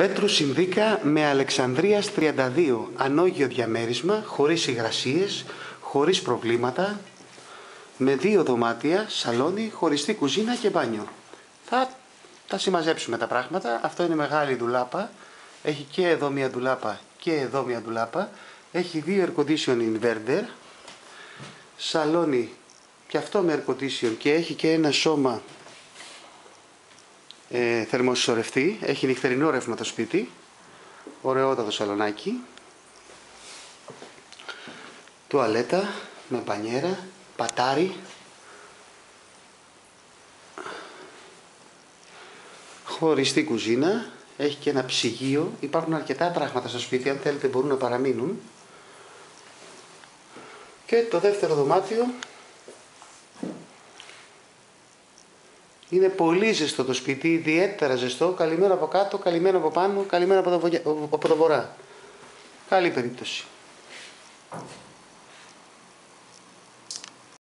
Πέτρου Συνδίκα με Αλεξανδρίας 32, ανώγιο διαμέρισμα, χωρίς υγρασίες, χωρίς προβλήματα, με δύο δωμάτια, σαλόνι, χωριστή κουζίνα και μπάνιο. Θα τα συμμαζέψουμε τα πράγματα. Αυτό είναι μεγάλη δουλάπα. Έχει και εδώ μια δουλάπα και εδώ μια δουλάπα. Έχει δύο air condition inverter. Σαλόνι και αυτό με air condition και έχει και ένα σώμα ε, θερμοσυσσωρευτή. Έχει νυχτερινό ρεύμα το σπίτι. Ωραιότατο σαλονάκι. Τουαλέτα με μπανιέρα, πατάρι. Χωριστή κουζίνα. Έχει και ένα ψυγείο. Υπάρχουν αρκετά πράγματα στο σπίτι. Αν θέλετε μπορούν να παραμείνουν. Και το δεύτερο δωμάτιο Είναι πολύ ζεστό το σπίτι, ιδιαίτερα ζεστό. Καλημέρα από κάτω, καλημέρα από πάνω, καλημέρα από, τα το βορρά. Καλή περίπτωση.